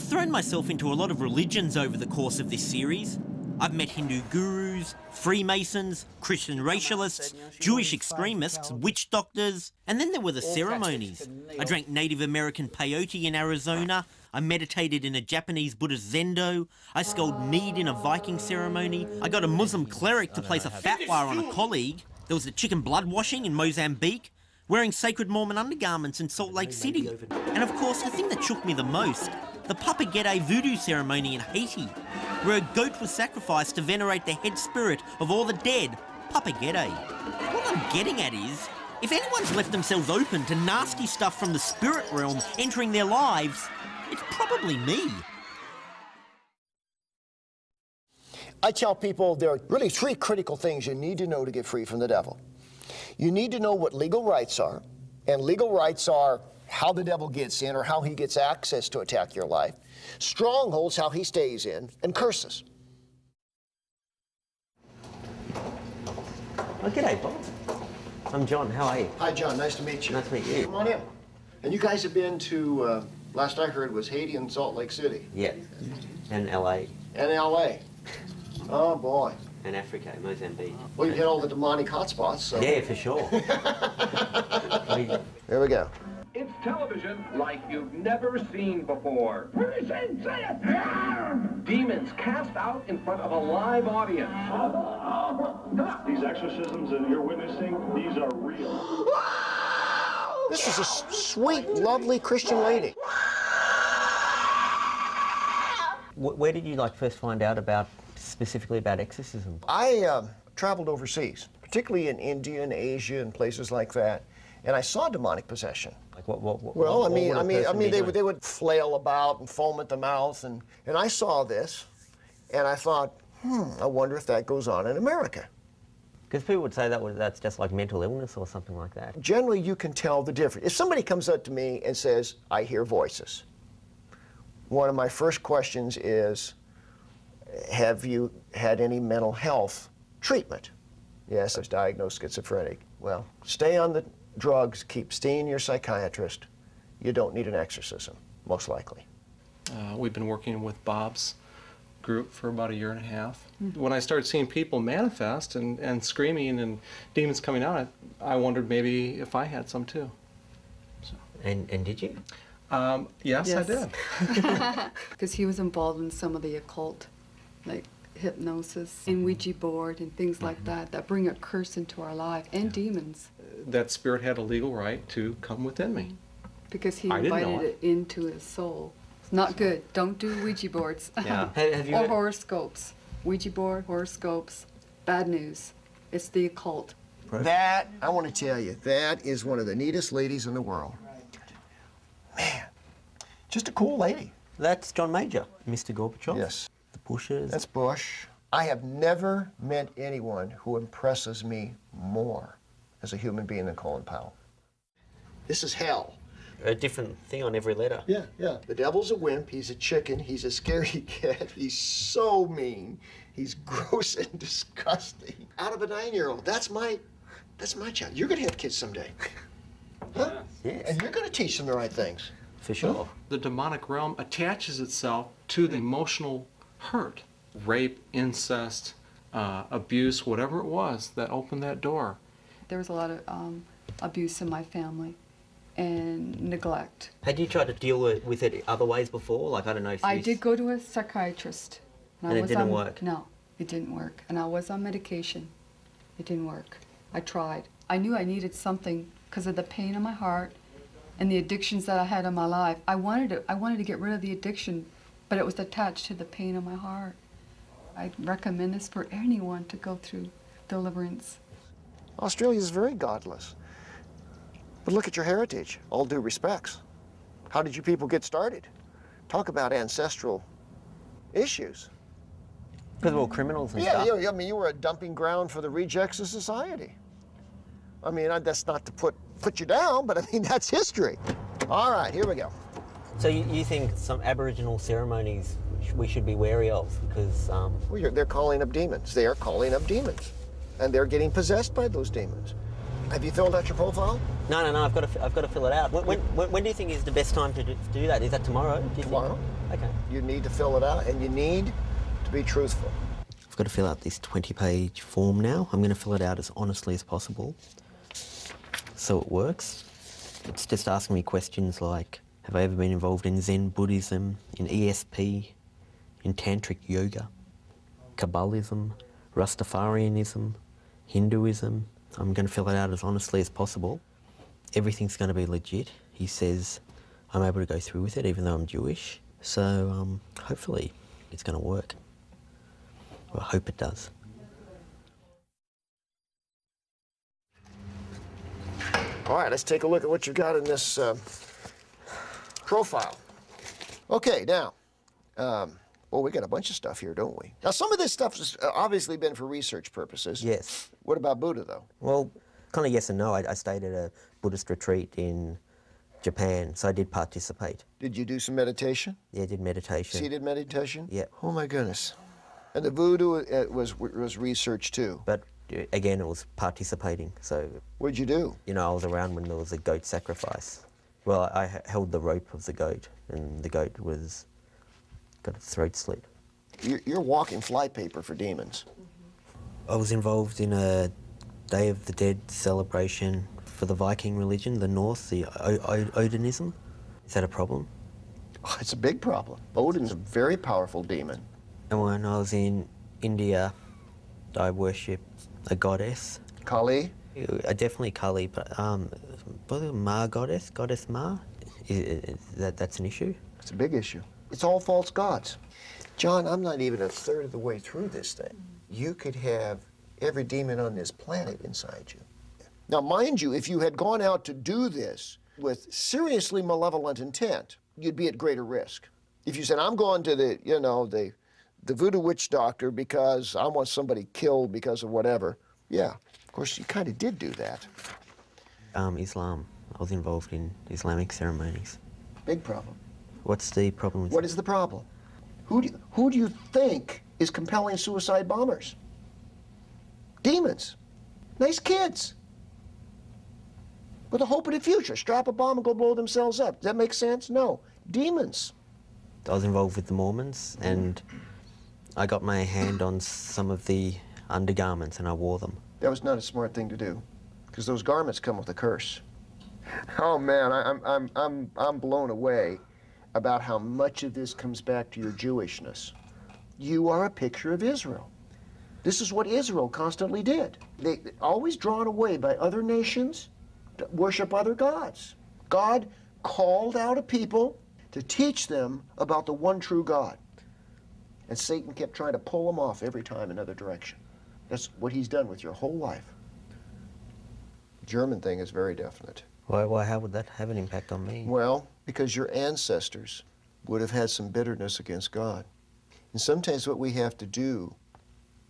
I've thrown myself into a lot of religions over the course of this series. I've met Hindu gurus, Freemasons, Christian racialists, Jewish extremists, witch doctors, and then there were the ceremonies. I drank Native American peyote in Arizona. I meditated in a Japanese Buddhist zendo. I sculled mead in a Viking ceremony. I got a Muslim cleric to place a fatwa on a colleague. There was the chicken blood washing in Mozambique. Wearing sacred Mormon undergarments in Salt Lake City. And of course, the thing that shook me the most the Papa Gede voodoo ceremony in Haiti, where a goat was sacrificed to venerate the head spirit of all the dead, Papa Gede. What I'm getting at is, if anyone's left themselves open to nasty stuff from the spirit realm entering their lives, it's probably me. I tell people there are really three critical things you need to know to get free from the devil. You need to know what legal rights are, and legal rights are how the devil gets in or how he gets access to attack your life. Strongholds, how he stays in, and curses. Oh, g'day, Bob. I'm John. How are you? Hi, John. Nice to meet you. Nice to meet you. Come on in. And you guys have been to, uh, last I heard, was Haiti and Salt Lake City. Yeah. And LA. And L.A. Oh, boy. And Africa, Mozambique. Well, you've hit all the demonic hotspots, so. Yeah, for sure. There we go. It's television like you've never seen before. Say it! Demons cast out in front of a live audience. These exorcisms that you're witnessing, these are real. This is a sweet, lovely Christian lady. Where did you like first find out about specifically about exorcism? I um, traveled overseas, particularly in India and Asia and places like that, and I saw demonic possession. Like what? What? what Well, I mean, would a I mean, I mean, they doing? would they would flail about and foam at the mouth, and and I saw this, and I thought, hmm, I wonder if that goes on in America. Because people would say that was, that's just like mental illness or something like that. Generally, you can tell the difference. If somebody comes up to me and says, "I hear voices," one of my first questions is, "Have you had any mental health treatment?" Yes, I was diagnosed schizophrenic. Well, stay on the drugs, keep seeing your psychiatrist. You don't need an exorcism, most likely. Uh, we've been working with Bob's group for about a year and a half. When I started seeing people manifest and, and screaming and demons coming out, I, I wondered maybe if I had some too. So. And and did you? Um, yes, I did. because he was involved in some of the occult, like hypnosis and Ouija board and things like mm-hmm. that, that bring a curse into our life and demons That spirit had a legal right to come within me. because he I invited it into his soul. It's not good. Don't do Ouija boards. Yeah. Have- have you or ever- horoscopes. Ouija board, horoscopes. Bad news. It's the occult. That, I want to tell you, that is one of the neatest ladies in the world. Man, just a cool lady. That's John Major, Mr. Gorbachev. Yes. The Bushers. That's Bush. I have never met anyone who impresses me more as a human being than Colin Powell. This is hell. a different thing on every letter. Yeah, yeah. The devil's a wimp. He's a chicken. He's a scary cat. He's so mean. He's gross and disgusting. Out of a nine-year-old. That's my, that's my child. You're gonna have kids someday. Huh? Yes. And you're gonna teach them the right things. For sure. The demonic realm attaches itself to the emotional hurt, rape, incest, uh, abuse, whatever it was that opened that door. There was a lot of um, abuse in my family and neglect. Had you tried to deal with, with it other ways before? Like I don't know if I did go to a psychiatrist. And it didn't on, work? No, it didn't work. And I was on medication. It didn't work. I tried. I knew I needed something because of the pain in my heart and the addictions that I had in my life. I wanted to, I wanted to get rid of the addiction, but it was attached to the pain in my heart. I recommend this for anyone to go through deliverance. Australia is very godless. But look at your heritage, all due respects. How did you people get started? Talk about ancestral issues. because we're all criminals and Yeah, stuff. you, I mean, you were a dumping ground for the rejects of society. I mean, that's not to put, put you down, but I mean, that's history. All right, here we go. So you, you think some Aboriginal ceremonies we should be wary of because um, Well, you're, they're calling up demons. They are calling up demons. And they're getting possessed by those demons. Have you filled out your profile? No, no, no. I've got to, f- I've got to fill it out. When, when, when when do you think is the best time to do, to do that? Is that tomorrow? Do you Tomorrow. Think? Okay. You need to fill it out, and you need to be truthful. I've got to fill out this 20-page form now. I'm going to fill it out as honestly as possible, so it works. It's just asking me questions like, have I ever been involved in Zen Buddhism, in ESP, in Tantric Yoga, Kabbalism, Rastafarianism, Hinduism? I'm going to fill it out as honestly as possible. Everything's going to be legit. He says I'm able to go through with it, even though I'm Jewish. So um, hopefully it's going to work. Well, I hope it does. All right, let's take a look at what you've got in this uh, profile. Okay, now, um, well, we got a bunch of stuff here, don't we? Now, some of this stuff has uh, obviously been for research purposes. Yes. What about Buddha, though? Well, kind of yes and no. I, I stayed at a Buddhist retreat in Japan, so I did participate. Did you do some meditation? Yeah, I did meditation. Seated meditation? Yeah. Oh my goodness. And the voodoo uh, was was research too. But uh, again, it was participating. So, What'd you do? you know, I was around when there was a goat sacrifice. Well, I held the rope of the goat, and the goat was got its throat slit. You're, you're walking flypaper for demons. I was involved in a Day of the Dead celebration for the Viking religion, the North, the o- o- Odinism. Is that a problem? Oh, it's a big problem. Odin's a very powerful demon. And when I was in India, I worshipped a goddess. Kali? Uh, definitely Kali, but um, it Ma goddess, goddess Ma. Is that that's an issue? It's a big issue. It's all false gods. John, I'm not even a third of the way through this thing. You could have every demon on this planet inside you. Now, mind you, if you had gone out to do this with seriously malevolent intent, you'd be at greater risk. If you said, I'm going to the, you know, the, the voodoo witch doctor because I want somebody killed because of whatever, yeah, of course, you kind of did do that. Um, Islam. I was involved in Islamic ceremonies. Big problem. What's the problem with What is the problem? Who do you, who do you think is compelling suicide bombers? Demons. Nice kids. With a hope in the future. Strap a bomb and go blow themselves up. Does that make sense? No. Demons. I was involved with the Mormons, and I got my hand on some of the undergarments, and I wore them. That was not a smart thing to do, because those garments come with a curse. Oh man, I, I'm I'm I'm I'm blown away about how much of this comes back to your Jewishness. You are a picture of Israel. This is what Israel constantly did. They always drawn away by other nations to worship other gods. God called out a people to teach them about the one true God. And Satan kept trying to pull them off every time another direction. That's what he's done with your whole life. German thing is very definite. Why, why, how would that have an impact on me? Well, because your ancestors would have had some bitterness against God. And sometimes what we have to do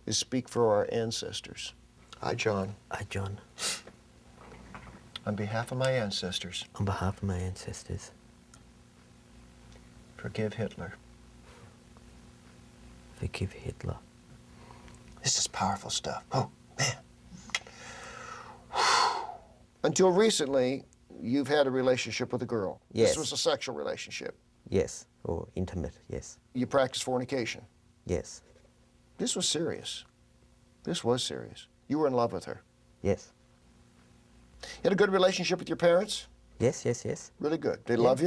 is speak for our ancestors. Hi, John. I, John, On behalf of my ancestors, on behalf of my ancestors, forgive Hitler. forgive Hitler. This is powerful stuff. Oh, man. Until recently, you've had a relationship with a girl. Yes. This was a sexual relationship. Yes, or intimate, yes, You practiced fornication. yes, This was serious. This was serious. You were in love with her. yes, You had a good relationship with your parents? yes, yes, yes. Really good. They Yeah. love you?